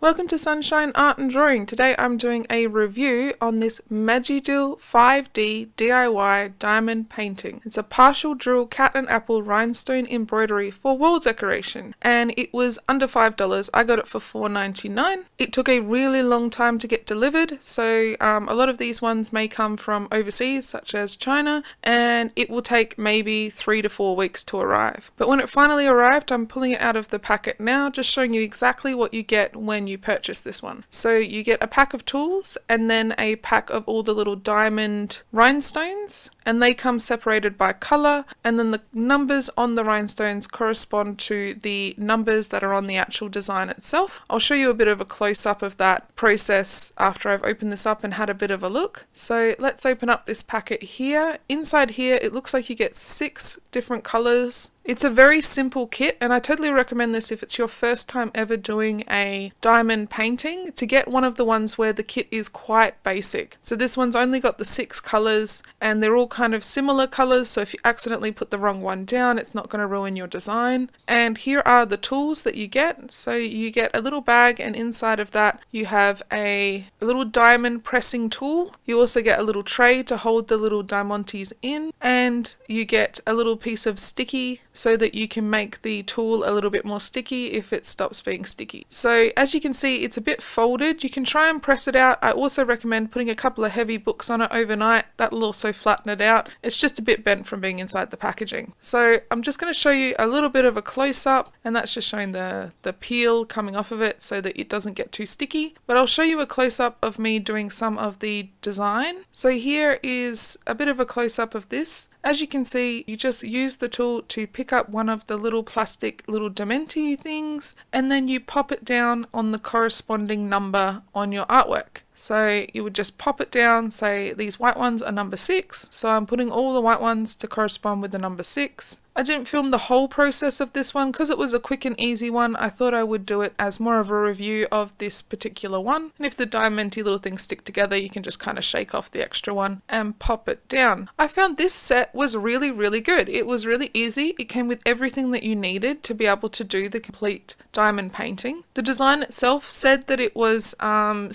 Welcome to Sunshine Art and Drawing. Today I'm doing a review on this MagiDeal 5D DIY diamond painting. It's a partial drill cat and apple rhinestone embroidery for wall decoration and it was under $5. I got it for $4.99. It took a really long time to get delivered so um, a lot of these ones may come from overseas such as China and it will take maybe three to four weeks to arrive. But when it finally arrived I'm pulling it out of the packet now just showing you exactly what you get when you purchase this one. So you get a pack of tools and then a pack of all the little diamond rhinestones and they come separated by color and then the numbers on the rhinestones correspond to the numbers that are on the actual design itself. I'll show you a bit of a close-up of that process after I've opened this up and had a bit of a look. So let's open up this packet here. Inside here it looks like you get six different colors it's a very simple kit and I totally recommend this if it's your first time ever doing a diamond painting to get one of the ones where the kit is quite basic. So this one's only got the six colours and they're all kind of similar colours so if you accidentally put the wrong one down it's not going to ruin your design. And here are the tools that you get. So you get a little bag and inside of that you have a, a little diamond pressing tool. You also get a little tray to hold the little diamantes in and you get a little piece of sticky so that you can make the tool a little bit more sticky if it stops being sticky. So as you can see it's a bit folded. You can try and press it out. I also recommend putting a couple of heavy books on it overnight. That'll also flatten it out. It's just a bit bent from being inside the packaging. So I'm just going to show you a little bit of a close-up and that's just showing the, the peel coming off of it so that it doesn't get too sticky. But I'll show you a close-up of me doing some of the design. So here is a bit of a close-up of this. As you can see, you just use the tool to pick up one of the little plastic little diamanty things and then you pop it down on the corresponding number on your artwork. So you would just pop it down, say these white ones are number six. So I'm putting all the white ones to correspond with the number six. I didn't film the whole process of this one because it was a quick and easy one. I thought I would do it as more of a review of this particular one. And if the diamanty little things stick together, you can just kind of shake off the extra one and pop it down. I found this set was really, really good. It was really easy. It came with everything that you needed to be able to do the complete diamond painting. The design itself said that it was um,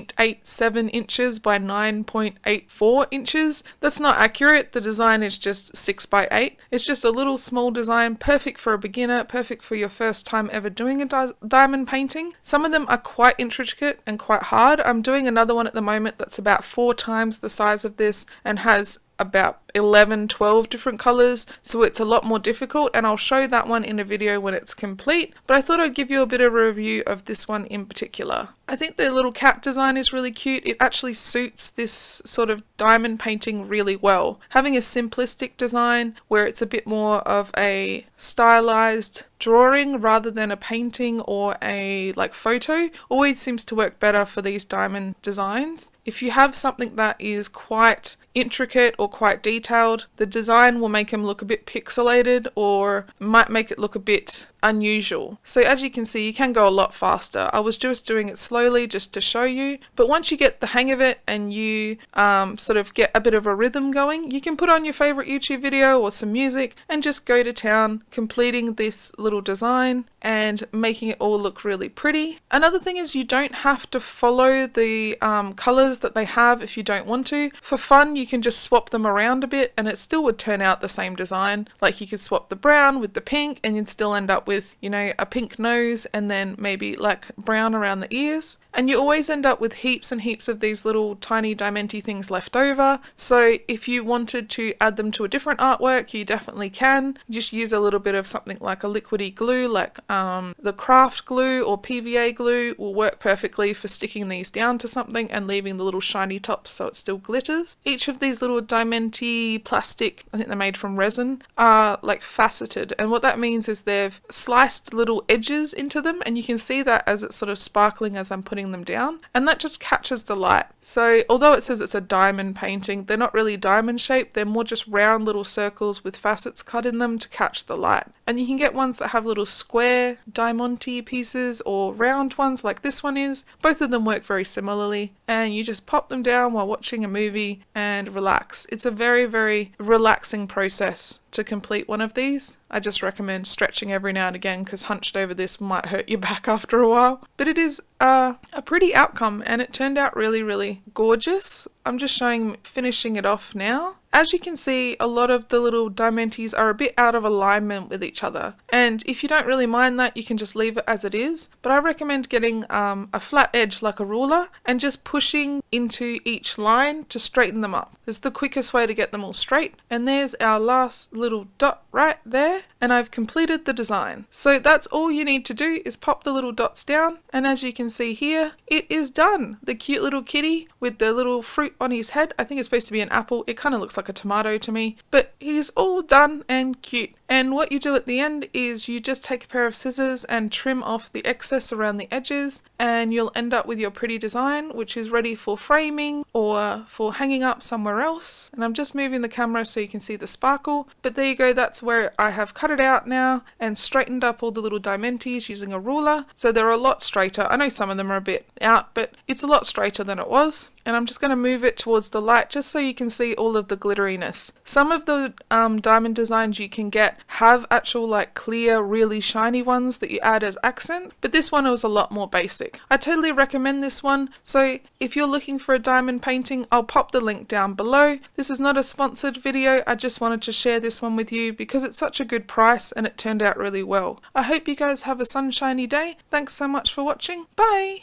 7.87 inches by 9.84 inches. That's not accurate. The design is just 6 by 8. It's just just a little small design, perfect for a beginner, perfect for your first time ever doing a di diamond painting. Some of them are quite intricate and quite hard. I'm doing another one at the moment that's about four times the size of this and has about 11, 12 different colors, so it's a lot more difficult and I'll show that one in a video when it's complete, but I thought I'd give you a bit of a review of this one in particular. I think the little cat design is really cute. It actually suits this sort of diamond painting really well. Having a simplistic design where it's a bit more of a stylized drawing rather than a painting or a like photo always seems to work better for these diamond designs. If you have something that is quite intricate or quite detailed, the design will make them look a bit pixelated or might make it look a bit unusual. So as you can see, you can go a lot faster. I was just doing it slowly just to show you, but once you get the hang of it and you um, sort of get a bit of a rhythm going, you can put on your favorite YouTube video or some music and just go to town completing this little design and making it all look really pretty. Another thing is you don't have to follow the um, colors that they have if you don't want to. For fun, you can just swap them around a bit and it still would turn out the same design. Like you could swap the brown with the pink and you'd still end up with, you know, a pink nose and then maybe like brown around the ears. And you always end up with heaps and heaps of these little tiny diamanty things left over. So if you wanted to add them to a different artwork, you definitely can. Just use a little bit of something like a liquidy glue, like um, the craft glue or PVA glue will work perfectly for sticking these down to something and leaving the little shiny tops so it still glitters. Each of these little diamanty plastic, I think they're made from resin, are like faceted. And what that means is they've sliced little edges into them and you can see that as it's sort of sparkling as I'm putting them down and that just catches the light. So although it says it's a diamond painting, they're not really diamond shaped, they're more just round little circles with facets cut in them to catch the light. And you can get ones that have little square diamante pieces or round ones like this one is. Both of them work very similarly and you just pop them down while watching a movie and relax. It's a very very relaxing process to complete one of these. I just recommend stretching every now and again because hunched over this might hurt your back after a while. But it is uh, a pretty outcome and it turned out really, really gorgeous. I'm just showing finishing it off now. As you can see, a lot of the little diamantes are a bit out of alignment with each other. And if you don't really mind that, you can just leave it as it is. But I recommend getting um, a flat edge like a ruler and just pushing into each line to straighten them up. It's the quickest way to get them all straight. And there's our last little dot right there. And I've completed the design. So that's all you need to do is pop the little dots down. And as you can see here, it is done. The cute little kitty with the little fruit on his head. I think it's supposed to be an apple. It kind of looks like a tomato to me. But he's all done and cute. And what you do at the end is you just take a pair of scissors and trim off the excess around the edges and you'll end up with your pretty design which is ready for framing or for hanging up somewhere else. And I'm just moving the camera so you can see the sparkle. But there you go, that's where I have cut it out now and straightened up all the little diamantes using a ruler. So they're a lot straighter. I know some of them are a bit out, but it's a lot straighter than it was and I'm just going to move it towards the light just so you can see all of the glitteriness. Some of the um, diamond designs you can get have actual like clear really shiny ones that you add as accent but this one was a lot more basic. I totally recommend this one so if you're looking for a diamond painting I'll pop the link down below. This is not a sponsored video I just wanted to share this one with you because it's such a good price and it turned out really well. I hope you guys have a sunshiny day. Thanks so much for watching. Bye!